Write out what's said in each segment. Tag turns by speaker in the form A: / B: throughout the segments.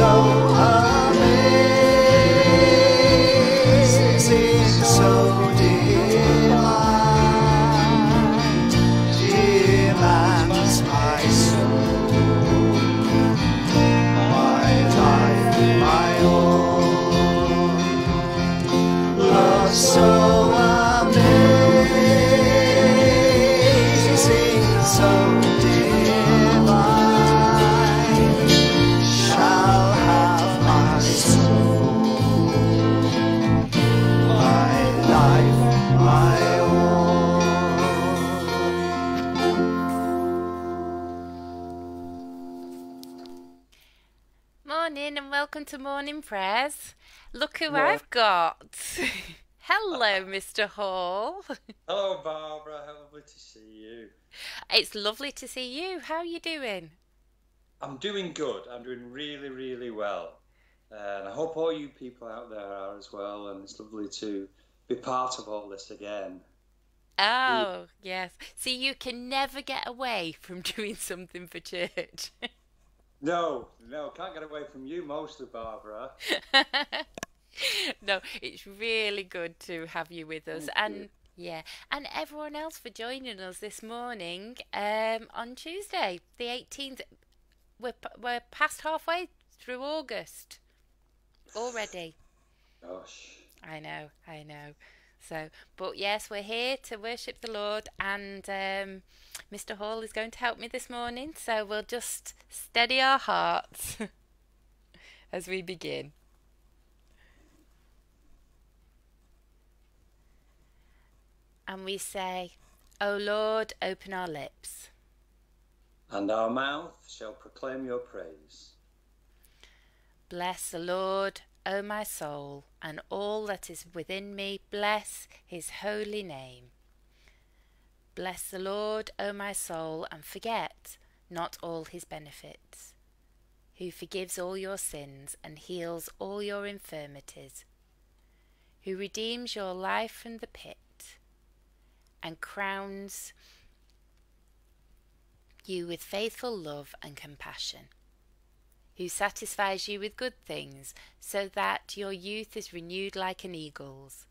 A: Love
B: Prayers. Look who
C: Morning.
B: I've got. Hello, Mr. Hall.
C: Hello, Barbara. How lovely to see you.
B: It's lovely to see you. How are you doing?
C: I'm doing good. I'm doing really, really well. And I hope all you people out there are as well. And it's lovely to be part of all this again.
B: Oh, yes. See, you can never get away from doing something for church.
C: No, no, can't get away from you mostly, Barbara.
B: no, it's really good to have you with us.
C: Thank
B: and
C: you.
B: yeah, and everyone else for joining us this morning um, on Tuesday, the 18th. We're, we're past halfway through August already.
C: Gosh.
B: I know, I know. So, but yes, we're here to worship the Lord, and um, Mr. Hall is going to help me this morning. So we'll just steady our hearts as we begin. And we say, O Lord, open our lips.
C: And our mouth shall proclaim your praise.
B: Bless the Lord, O my soul, and all that is within me, bless his holy name. Bless the Lord, O my soul, and forget not all his benefits, who forgives all your sins and heals all your infirmities, who redeems your life from the pit and crowns you with faithful love and compassion, who satisfies you with good things, so that your youth is renewed like an eagle's.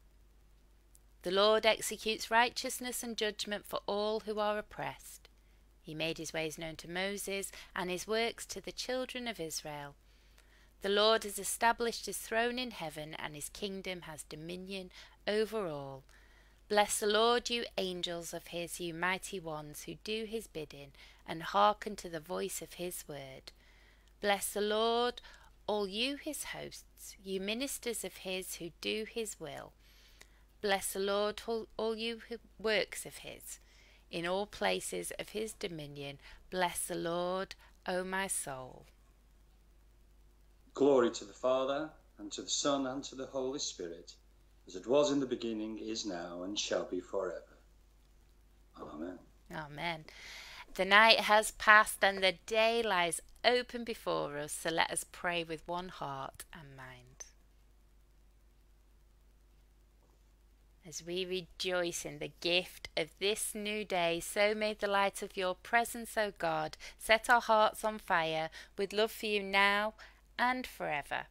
B: The Lord executes righteousness and judgment for all who are oppressed. He made his ways known to Moses and his works to the children of Israel. The Lord has established his throne in heaven, and his kingdom has dominion over all. Bless the Lord, you angels of his, you mighty ones who do his bidding and hearken to the voice of his word. Bless the Lord, all you his hosts, you ministers of his who do his will. Bless the Lord, all, all you works of his, in all places of his dominion. Bless the Lord, O my soul.
C: Glory to the Father, and to the Son, and to the Holy Spirit as it was in the beginning, is now, and shall be forever. Amen.
B: Amen. The night has passed and the day lies open before us, so let us pray with one heart and mind. As we rejoice in the gift of this new day, so may the light of your presence, O God, set our hearts on fire with love for you now and forever.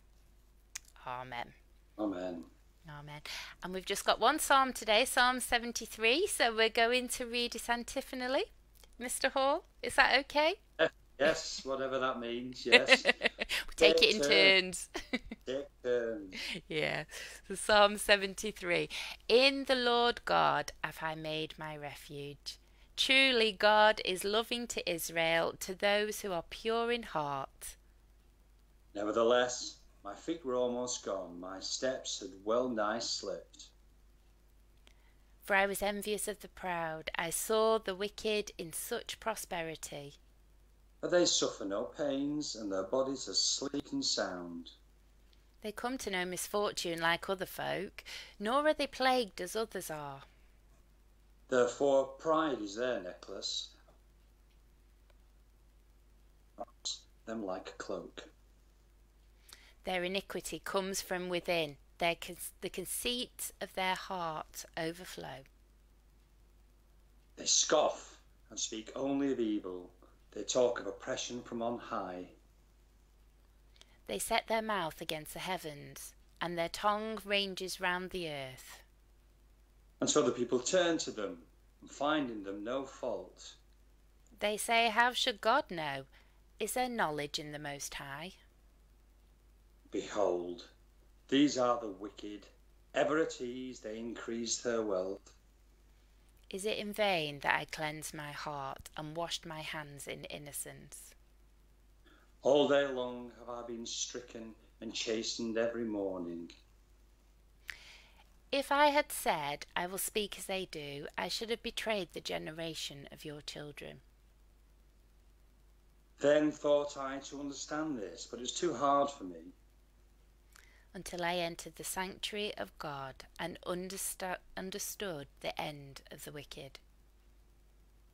B: Amen.
C: Amen.
B: Amen. And we've just got one psalm today, Psalm 73. So we're going to read it antiphonally. Mr. Hall, is that okay?
C: Uh, yes, whatever that means. Yes.
B: we take it in turns.
C: Take turns.
B: yeah. So Psalm 73. In the Lord God have I made my refuge. Truly, God is loving to Israel, to those who are pure in heart.
C: Nevertheless, my feet were almost gone, my steps had well nigh slipped.
B: For I was envious of the proud, I saw the wicked in such prosperity.
C: But they suffer no pains, and their bodies are sleek and sound.
B: They come to no misfortune like other folk, nor are they plagued as others are.
C: Therefore, pride is their necklace, them like a cloak.
B: Their iniquity comes from within, their con- the conceit of their heart overflow.
C: They scoff and speak only of evil. They talk of oppression from on high.
B: They set their mouth against the heavens, and their tongue ranges round the earth.
C: And so the people turn to them, and find in them no fault.
B: They say, How should God know? Is there knowledge in the Most High?
C: Behold, these are the wicked. Ever at ease they increase their wealth.
B: Is it in vain that I cleansed my heart and washed my hands in innocence?
C: All day long have I been stricken and chastened every morning.
B: If I had said, I will speak as they do, I should have betrayed the generation of your children.
C: Then thought I to understand this, but it's too hard for me.
B: Until I entered the sanctuary of God and understa- understood the end of the wicked.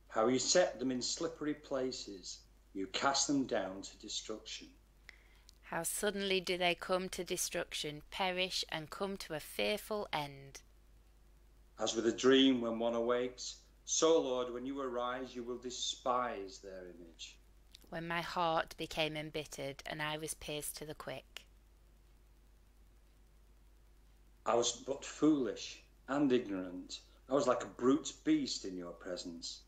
C: How you set them in slippery places, you cast them down to destruction.
B: How suddenly do they come to destruction, perish, and come to a fearful end.
C: As with a dream when one awakes, so, Lord, when you arise, you will despise their image.
B: When my heart became embittered and I was pierced to the quick.
C: I was but foolish and ignorant. I was like a brute beast in your presence.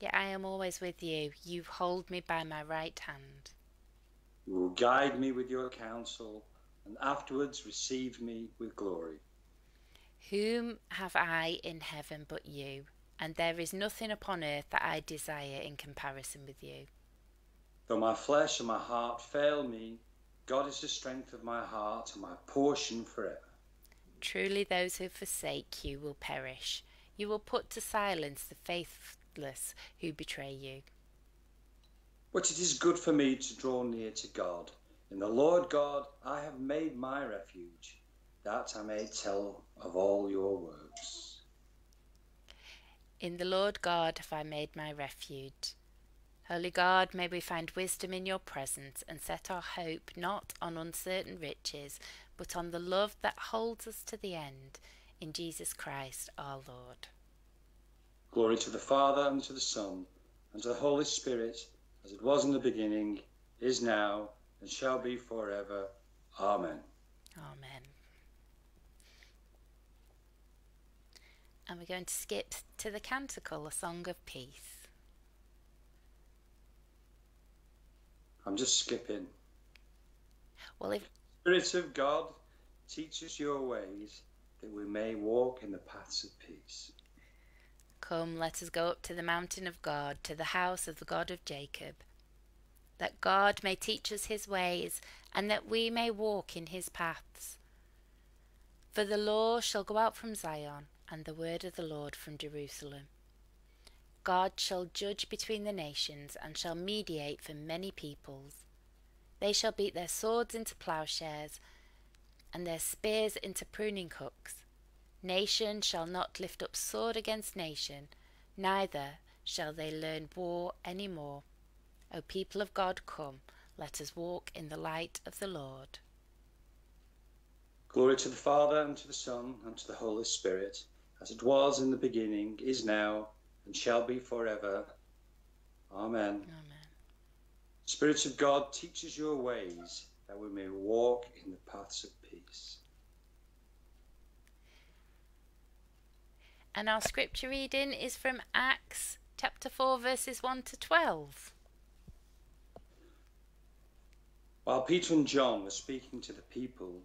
B: Yet I am always with you. You hold me by my right hand.
C: You will guide me with your counsel, and afterwards receive me with glory.
B: Whom have I in heaven but you? And there is nothing upon earth that I desire in comparison with you.
C: Though my flesh and my heart fail me, God is the strength of my heart and my portion forever.
B: Truly, those who forsake you will perish. You will put to silence the faithless who betray you.
C: But it is good for me to draw near to God. In the Lord God I have made my refuge, that I may tell of all your works.
B: In the Lord God have I made my refuge. Holy God, may we find wisdom in your presence and set our hope not on uncertain riches, but on the love that holds us to the end, in Jesus Christ our Lord.
C: Glory to the Father, and to the Son, and to the Holy Spirit, as it was in the beginning, is now, and shall be forever. Amen.
B: Amen. And we're going to skip to the Canticle, a song of peace.
C: I'm just skipping.
B: Well, if
C: Spirit of God, teach us your ways, that we may walk in the paths of peace.
B: Come, let us go up to the mountain of God, to the house of the God of Jacob. That God may teach us his ways, and that we may walk in his paths. For the law shall go out from Zion, and the word of the Lord from Jerusalem. God shall judge between the nations, and shall mediate for many peoples. They shall beat their swords into plowshares, and their spears into pruning hooks. Nation shall not lift up sword against nation, neither shall they learn war any more. O people of God, come, let us walk in the light of the Lord.
C: Glory to the Father, and to the Son, and to the Holy Spirit, as it was in the beginning, is now, and shall be forever. Amen.
B: Amen.
C: Spirit of God, teach us your ways, that we may walk in the paths of peace.
B: And our scripture reading is from Acts chapter 4, verses 1 to 12.
C: While Peter and John were speaking to the people,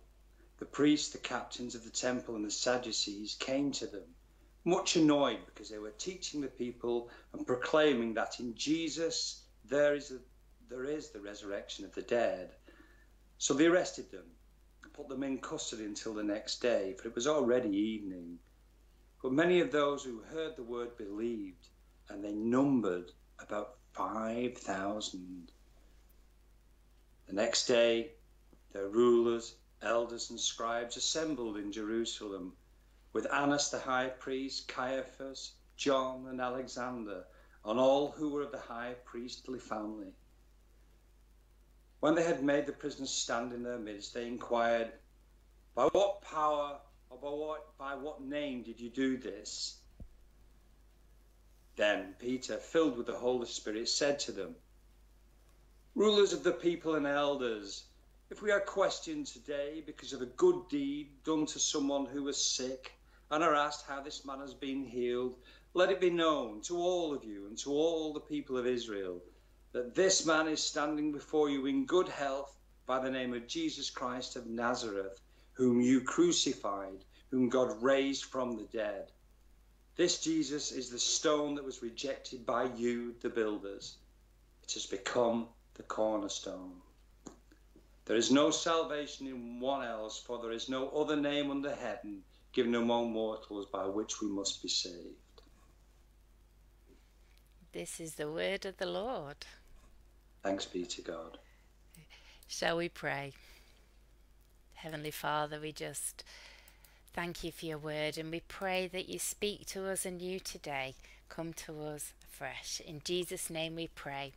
C: the priests, the captains of the temple, and the Sadducees came to them, much annoyed because they were teaching the people and proclaiming that in Jesus there is, a, there is the resurrection of the dead. So they arrested them and put them in custody until the next day, for it was already evening. But many of those who heard the word believed, and they numbered about 5,000. The next day, their rulers, elders, and scribes assembled in Jerusalem with Annas the high priest, Caiaphas, John, and Alexander, and all who were of the high priestly family. When they had made the prisoners stand in their midst, they inquired, By what power or by what, by what name did you do this? Then Peter, filled with the Holy Spirit, said to them, Rulers of the people and elders, if we are questioned today because of a good deed done to someone who was sick and are asked how this man has been healed, let it be known to all of you and to all the people of Israel that this man is standing before you in good health by the name of Jesus Christ of Nazareth, whom you crucified, whom God raised from the dead. This Jesus is the stone that was rejected by you, the builders. It has become the cornerstone. There is no salvation in one else, for there is no other name under heaven given among mortals by which we must be saved.
B: This is the word of the Lord.
C: Thanks be to God.
B: Shall we pray? Heavenly Father, we just thank you for your word and we pray that you speak to us anew today. Come to us afresh. In Jesus' name we pray.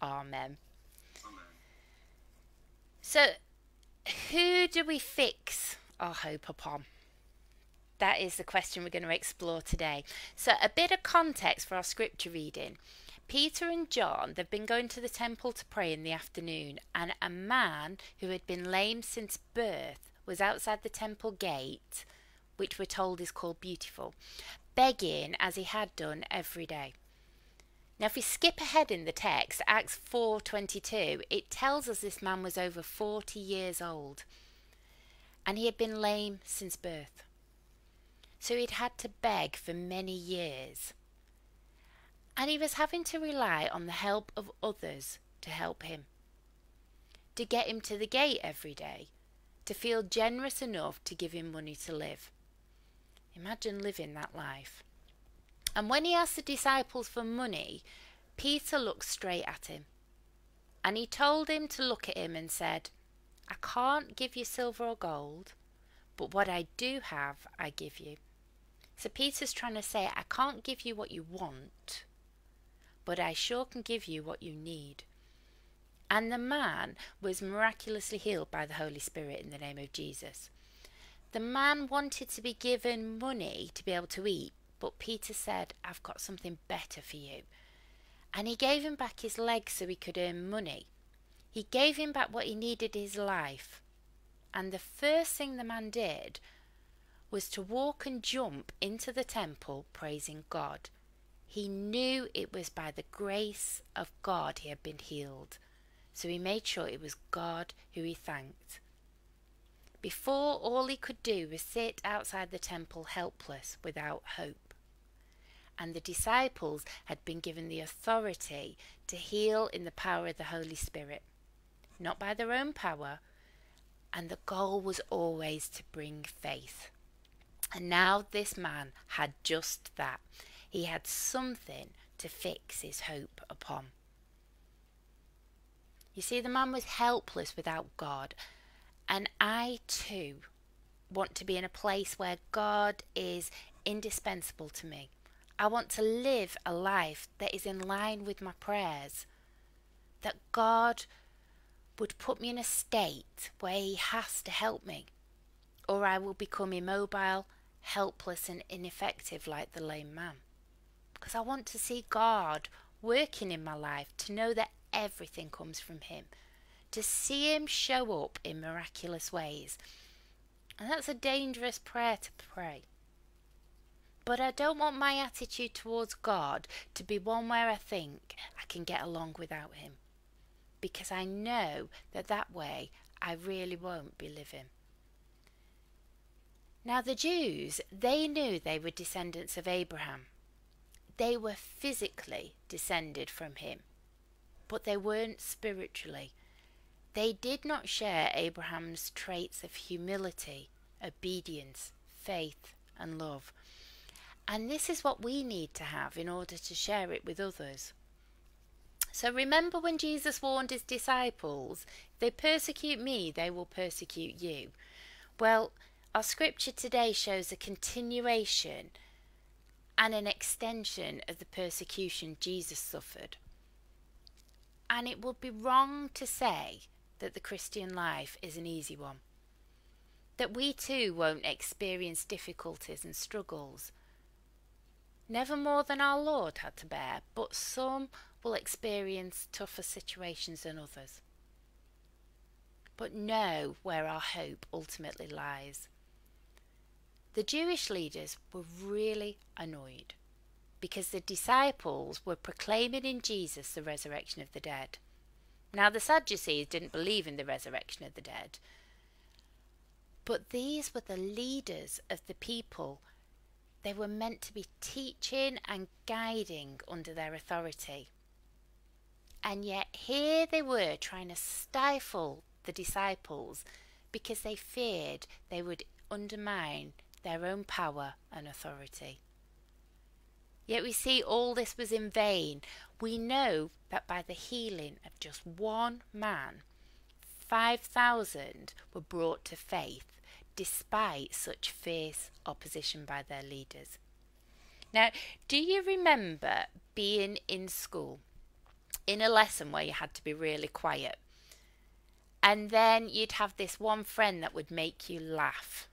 B: Amen. So, who do we fix our hope upon? That is the question we're going to explore today. So, a bit of context for our scripture reading. Peter and John, they've been going to the temple to pray in the afternoon, and a man who had been lame since birth was outside the temple gate, which we're told is called Beautiful, begging as he had done every day. Now, if we skip ahead in the text, Acts 4:22, it tells us this man was over 40 years old, and he had been lame since birth. So he'd had to beg for many years. And he was having to rely on the help of others to help him, to get him to the gate every day, to feel generous enough to give him money to live. Imagine living that life. And when he asked the disciples for money, Peter looked straight at him. And he told him to look at him and said, I can't give you silver or gold, but what I do have, I give you. So Peter's trying to say, I can't give you what you want, but I sure can give you what you need. And the man was miraculously healed by the Holy Spirit in the name of Jesus. The man wanted to be given money to be able to eat, but Peter said, I've got something better for you. And he gave him back his legs so he could earn money. He gave him back what he needed his life. And the first thing the man did was to walk and jump into the temple praising God. He knew it was by the grace of God he had been healed. So he made sure it was God who he thanked. Before, all he could do was sit outside the temple helpless, without hope. And the disciples had been given the authority to heal in the power of the Holy Spirit, not by their own power, and the goal was always to bring faith. And now this man had just that. He had something to fix his hope upon. You see, the man was helpless without God, and I too want to be in a place where God is indispensable to me. I want to live a life that is in line with my prayers. That God would put me in a state where He has to help me, or I will become immobile, helpless, and ineffective like the lame man. Because I want to see God working in my life, to know that everything comes from Him to see Him show up in miraculous ways. And that's a dangerous prayer to pray. But I don't want my attitude towards God to be one where I think I can get along without Him. Because I know that that way I really won't be living. Now, the Jews, they knew they were descendants of Abraham. They were physically descended from him, but they weren't spiritually. They did not share Abraham's traits of humility, obedience, faith, and love. And this is what we need to have in order to share it with others. So remember when Jesus warned his disciples, if they persecute me, they will persecute you. Well, our scripture today shows a continuation and an extension of the persecution Jesus suffered. And it would be wrong to say that the Christian life is an easy one. That we too won't experience difficulties and struggles. Never more than our Lord had to bear, but some will experience tougher situations than others. But know where our hope ultimately lies. The Jewish leaders were really annoyed because the disciples were proclaiming in Jesus the resurrection of the dead. Now, the Sadducees didn't believe in the resurrection of the dead, but these were the leaders of the people. They were meant to be teaching and guiding under their authority. And yet, here they were trying to stifle the disciples because they feared they would undermine their own power and authority. Yet we see all this was in vain. We know that by the healing of just one man, 5,000 were brought to faith despite such fierce opposition by their leaders. Now, do you remember being in school in a lesson where you had to be really quiet? And then you'd have this one friend that would make you laugh.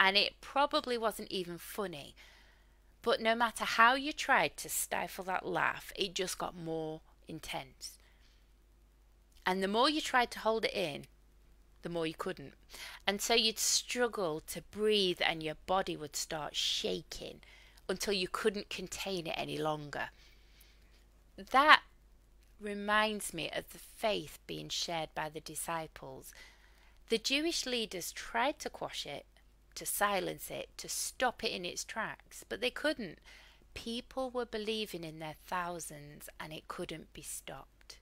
B: And it probably wasn't even funny, but no matter how you tried to stifle that laugh, it just got more intense. And the more you tried to hold it in, the more you couldn't. And so you'd struggle to breathe and your body would start shaking until you couldn't contain it any longer. That reminds me of the faith being shared by the disciples. The Jewish leaders tried to quash it, to silence it, to stop it in its tracks, but they couldn't. People were believing in their thousands and it couldn't be stopped.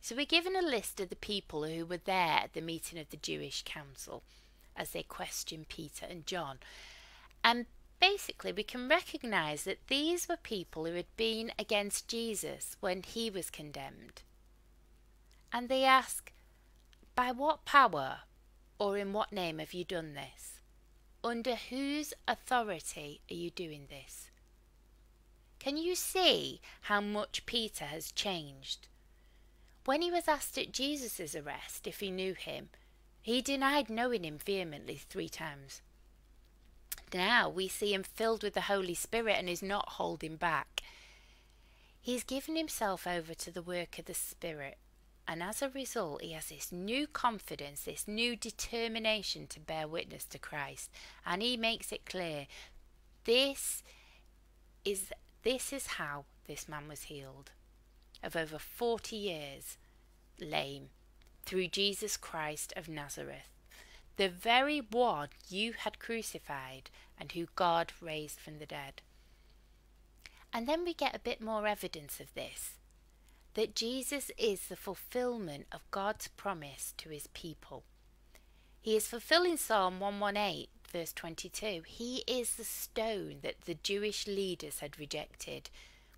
B: So we're given a list of the people who were there at the meeting of the Jewish council as they questioned Peter and John. And basically, we can recognize that these were people who had been against Jesus when he was condemned. And they ask, By what power or in what name have you done this? Under whose authority are you doing this? Can you see how much Peter has changed? When he was asked at Jesus' arrest if he knew him, he denied knowing him vehemently three times. Now we see him filled with the Holy Spirit and is not holding back. He's given himself over to the work of the Spirit, and as a result, he has this new confidence, this new determination to bear witness to Christ. And he makes it clear this is this is how this man was healed of over 40 years lame through Jesus Christ of Nazareth, the very one you had crucified and who God raised from the dead. And then we get a bit more evidence of this that Jesus is the fulfillment of God's promise to his people. He is fulfilling Psalm 118, verse 22. He is the stone that the Jewish leaders had rejected,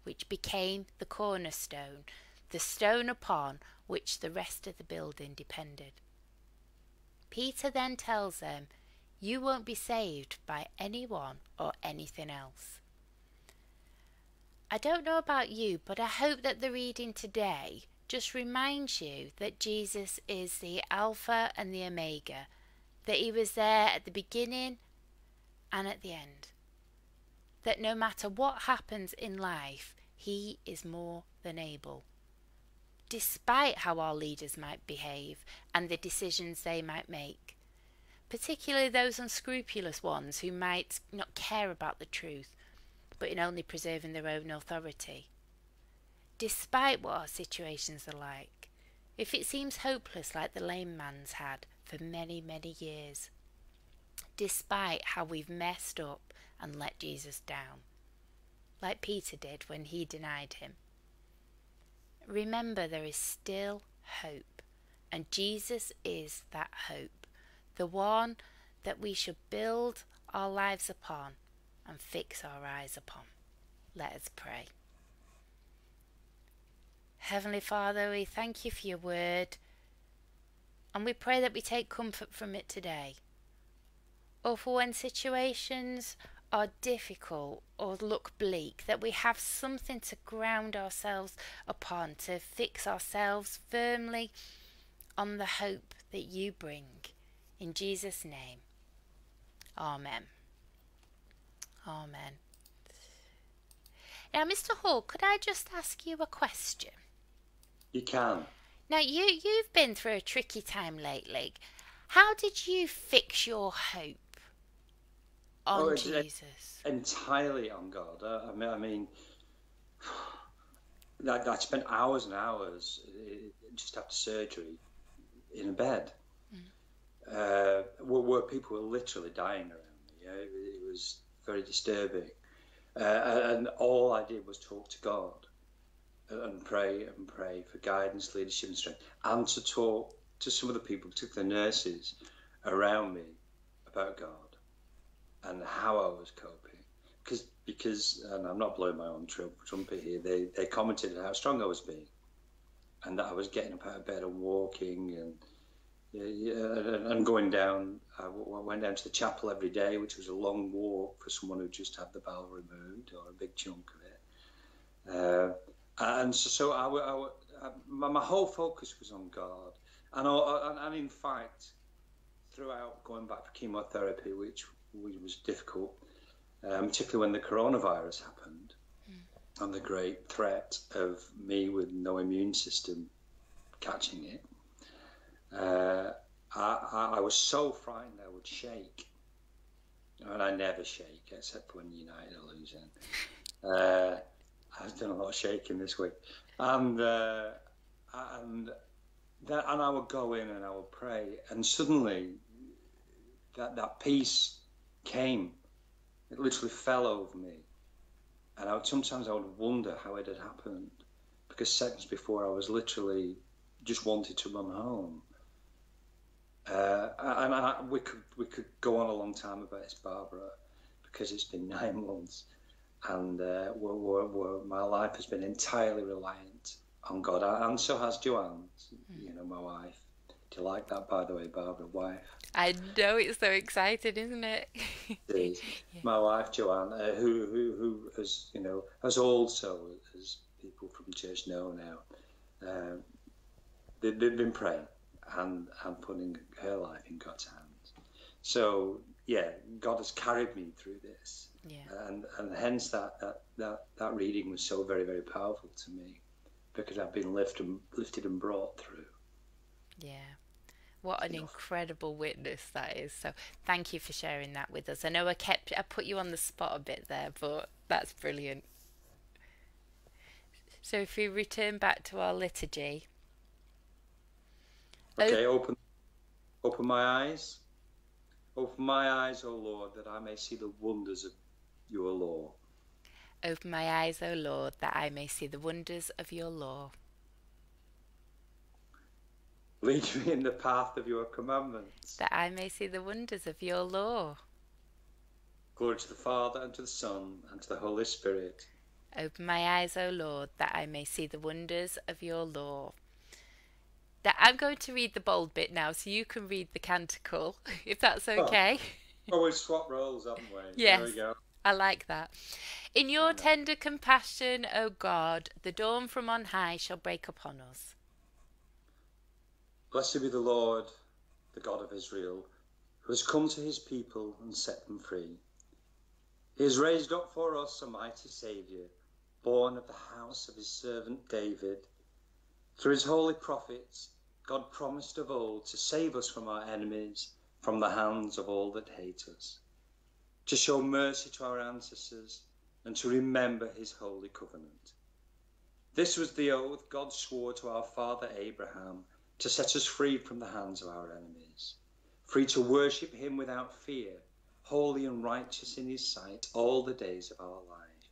B: which became the cornerstone, the stone upon which the rest of the building depended. Peter then tells them, You won't be saved by anyone or anything else. I don't know about you, but I hope that the reading today just reminds you that Jesus is the Alpha and the Omega, that he was there at the beginning and at the end. That no matter what happens in life, he is more than able. Despite how our leaders might behave and the decisions they might make, particularly those unscrupulous ones who might not care about the truth but in only preserving their own authority. Despite what our situations are like, if it seems hopeless like the lame man's had for many, many years, despite how we've messed up and let Jesus down, like Peter did when he denied him. Remember, there is still hope, and Jesus is that hope, the one that we should build our lives upon and fix our eyes upon. Let us pray. Heavenly Father, we thank you for your word and we pray that we take comfort from it today. Or for when situations are difficult or look bleak, that we have something to ground ourselves upon, to fix ourselves firmly on the hope that you bring. In Jesus' name, Amen. Amen. Now, Mr. Hall, could I just ask you a question?
C: You can.
B: Now, you, you've been through a tricky time lately. How did you fix your hope on
C: Oh,
B: Jesus?
C: Entirely on God. Uh, I mean, I mean I, I spent hours and hours uh, just after surgery in a bed uh, where, where people were literally dying around me. You know, it, it was very disturbing. Uh, and all I did was talk to God and pray and pray for guidance, leadership, and strength, and to talk to some of the people, particularly the nurses, around me about God and how I was coping. Because, because, and I'm not blowing my own trumpet here, they, they commented on how strong I was being, and that I was getting up out of bed and walking and yeah, yeah, and, and going down. I w- went down to the chapel every day, which was a long walk for someone who just had the bowel removed or a big chunk of it. Uh, and so, so I, I my, my whole focus was on God, and, I, and, and in fact, throughout going back for chemotherapy, which, was difficult, um, particularly when the coronavirus happened, and the great threat of me with no immune system catching it uh, I, I, was so frightened I would shake. And I never shake except when United are losing. Uh, I've done a lot of shaking this week, and uh, and that, and I would go in and I would pray, and suddenly that that peace came. It literally fell over me, and I would, sometimes I would wonder how it had happened, because seconds before I was literally just wanted to run home. Uh, and I, we could we could go on a long time about this, Barbara, because it's been nine months, and uh, we're, we're, we're, my life has been entirely reliant on God, and so has Joanne. You know, my wife. Do you like that, by the way, Barbara? Wife.
B: I know it's so exciting, isn't it?
C: It is. My wife Joanne, uh, who who who has you know has also, as people from church know now, um, they, they've been praying and and putting her life in God's hands. So yeah, God has carried me through this,
B: yeah.
C: and and hence that that that, that reading was so very very powerful to me because I've been lifted and lifted and brought through.
B: Yeah. What an incredible witness that is. So thank you for sharing that with us. I know I kept I put you on the spot a bit there, but that's brilliant. So if we return back to our liturgy.
C: Okay, open open my eyes. Open my eyes, O Lord, that I may see the wonders of your law.
B: Open my eyes, O Lord, that I may see the wonders of your law.
C: Lead me in the path of your commandments.
B: That I may see the wonders of your law.
C: Glory to the Father, and to the Son, and to the Holy Spirit.
B: Open my eyes, O Lord, that I may see the wonders of your law. That I'm going to read the bold bit now, so you can read the canticle, if that's oh. okay.
C: Oh, we've swapped roles, haven't we?
B: Yes.
C: There we go.
B: I like that. In your tender compassion, O God, the dawn from on high shall break upon us.
C: Blessed be the Lord, the God of Israel, who has come to his people and set them free. He has raised up for us a mighty Saviour, born of the house of his servant David. Through his holy prophets, God promised of old to save us from our enemies, from the hands of all that hate us, to show mercy to our ancestors, and to remember his holy covenant. This was the oath God swore to our father Abraham to set us free from the hands of our enemies, free to worship him without fear, holy and righteous in his sight all the days of our life.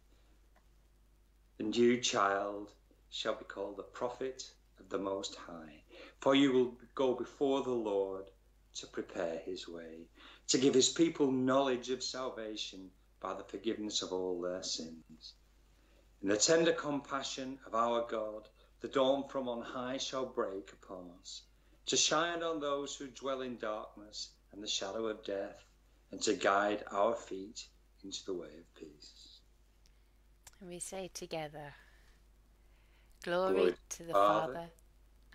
C: And you, child, shall be called the prophet of the Most High, for you will go before the Lord to prepare his way, to give his people knowledge of salvation by the forgiveness of all their sins. In the tender compassion of our God, the dawn from on high shall break upon us, to shine on those who dwell in darkness and the shadow of death, and to guide our feet into the way of peace.
B: And we say together, Glory,
C: Glory
B: to the
C: Father,
B: Father,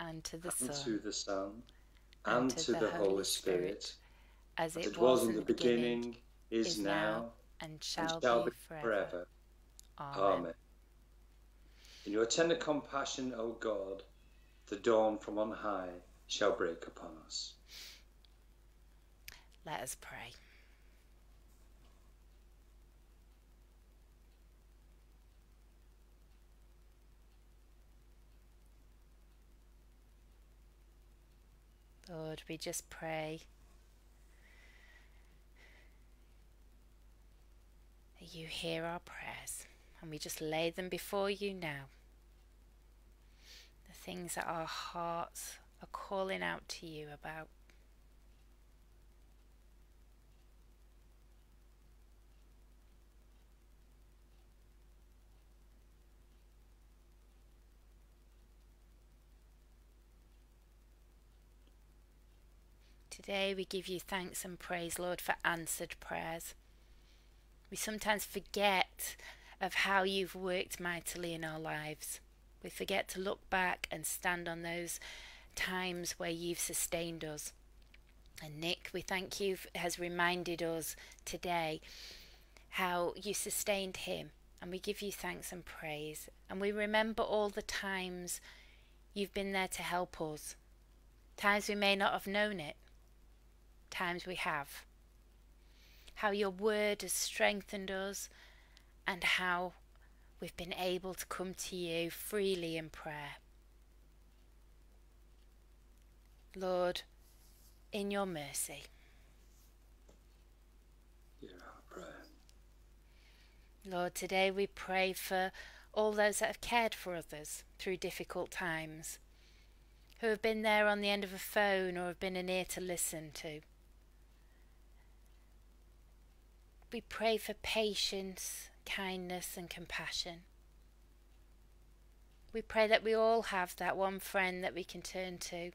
B: and to the
C: And
B: Son,
C: to the Son, and, to, the, Holy Spirit,
B: as
C: as
B: it,
C: it was in the beginning, is,
B: is
C: now,
B: and
C: and
B: shall,
C: shall
B: be
C: be
B: forever.
C: forever.
B: Amen.
C: Amen. In your tender compassion, O God, the dawn from on high shall break upon us.
B: Let us pray. Lord, we just pray that you hear our prayers and we just lay them before you now. The things that our hearts are calling out to you about. Today we give you thanks and praise, Lord, for answered prayers. We sometimes forget of how you've worked mightily in our lives. We forget to look back and stand on those times where you've sustained us. And Nic, we thank you, has reminded us today how you sustained him. And we give you thanks and praise. And we remember all the times you've been there to help us. Times we may not have known it, times we have. How your word has strengthened us, and how we've been able to come to you freely in prayer. Lord, in your mercy,
C: Hear our prayer.
B: Lord, today we pray for all those that have cared for others through difficult times, who have been there on the end of a phone or have been an ear to listen to. We pray for patience, kindness, and compassion. We pray that we all have that one friend that we can turn to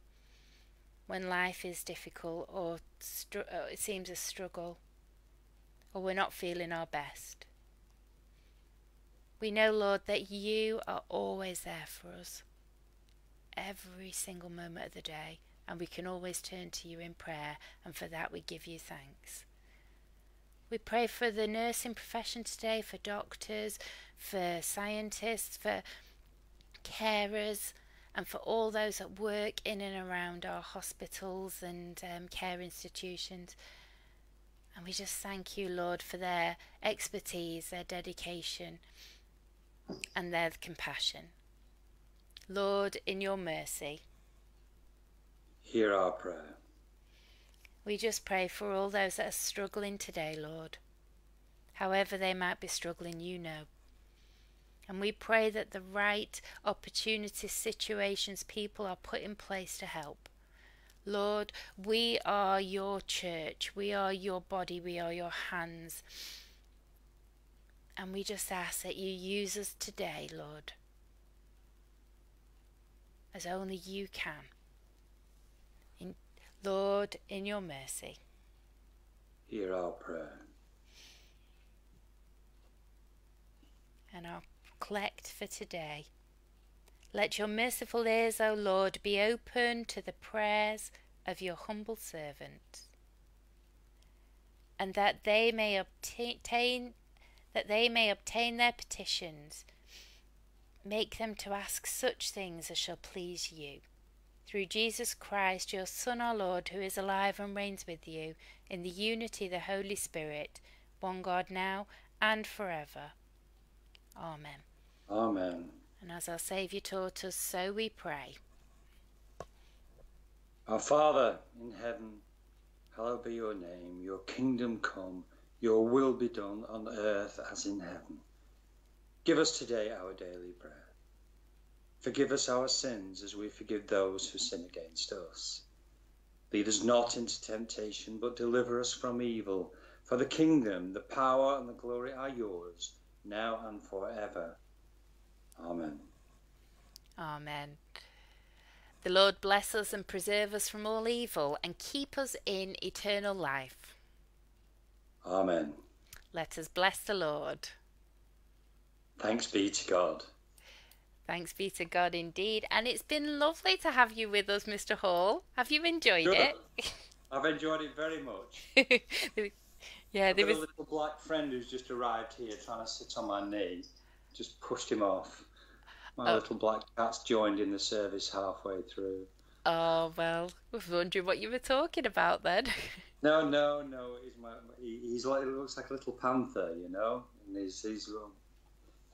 B: when life is difficult or, or uh, it seems a struggle or we're not feeling our best. We know, Lord, that you are always there for us every single moment of the day, and we can always turn to you in prayer, and for that we give you thanks. We pray for the nursing profession today, for doctors, for scientists, for carers, and for all those that work in and around our hospitals and um, care institutions. And we just thank you, Lord, for their expertise, their dedication, and their compassion. Lord, in your mercy,
C: Hear our prayer.
B: We just pray for all those that are struggling today, Lord. However, they might be struggling, you know. And we pray that the right opportunities, situations, people are put in place to help. Lord, we are your church. We are your body. We are your hands. And we just ask that you use us today, Lord, as only you can. Lord, in your mercy.
C: Hear our prayer.
B: and our collect for today. Let your merciful ears, O Lord, be open to the prayers of your humble servant, and that they may obtain that they may obtain their petitions. Make them to ask such things as shall please you. Through Jesus Christ, your Son, our Lord, who is alive and reigns with you in the unity of the Holy Spirit, one God now and forever. Amen.
C: Amen.
B: And as our Saviour taught us, so we pray.
C: Our Father in heaven, hallowed be your name. Your kingdom come, your will be done on earth as in heaven. Give us today our daily bread. Forgive us our sins as we forgive those who sin against us. Lead us not into temptation, but deliver us from evil. For the kingdom, the power, and the glory are yours, now and forever. Amen.
B: Amen. The Lord bless us and preserve us from all evil and keep us in eternal life.
C: Amen.
B: Let us bless the Lord.
C: Thanks be to God.
B: Thanks be to God indeed. And it's been lovely to have you with us, Mr. Hall. Have you enjoyed
C: Good.
B: it?
C: I've enjoyed it very much.
B: yeah, there was
C: a little black friend who's just arrived here trying to sit on my knee. Just pushed him off. My
B: Oh.
C: little black cat's joined in the service halfway through.
B: Oh well, I was wondering what you were talking about then.
C: No, no, no. He's my. He, he's like. He looks like a little panther, you know. And he's. he's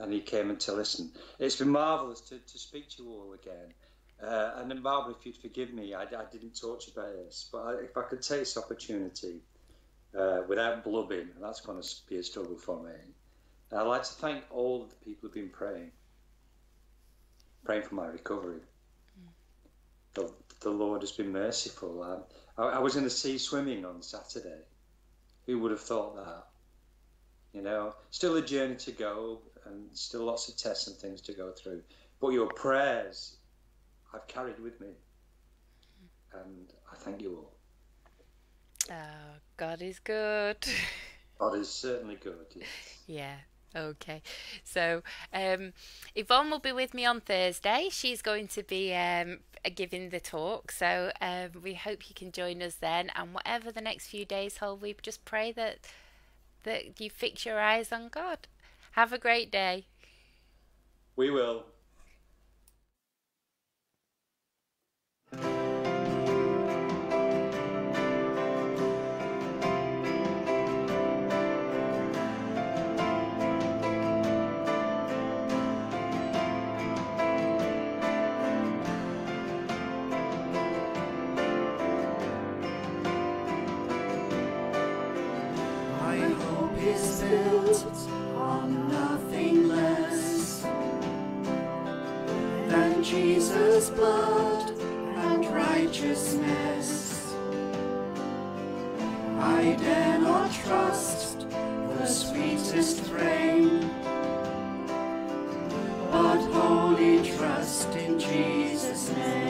C: and he came in to listen. It's been marvellous to, to speak to you all again. Uh, and then, Barbara, if you'd forgive me, I, I didn't talk to you about this, but I, if I could take this opportunity uh, without blubbing, that's going to be a struggle for me. And I'd like to thank all of the people who've been praying, praying for my recovery. The, the Lord has been merciful. I, I, I was in the sea swimming on Saturday. Who would have thought that? You know, still a journey to go and still lots of tests and things to go through. But your prayers I've carried with me. And I thank you all.
B: oh, God is good.
C: God is certainly good. Yes.
B: Yeah. Okay. So, um, Yvonne will be with me on Thursday. She's going to be um, giving the talk. So, um, we hope you can join us then. And whatever the next few days hold, we just pray that that you fix your eyes on God. Have a great day.
C: We will.
A: I dare not trust the sweetest frame, but wholly trust in Jesus' name.